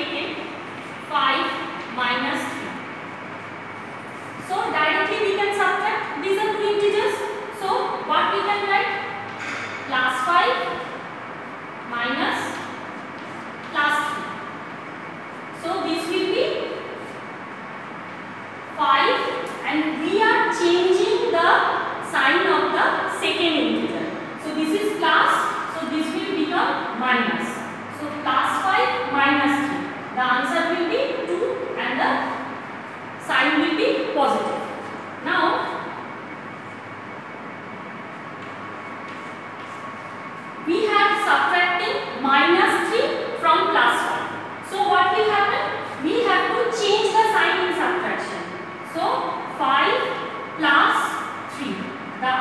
taken 5 minus 3. So directly we can subtract these are two integers. So what we can write? Plus 5 minus plus 3. So this will be 5 and we are changing the sign of the second integer. So this is plus, so this will become minus. subtracting minus 3 from plus 1. So what will happen? We have to change the sign in subtraction. So 5 plus 3. The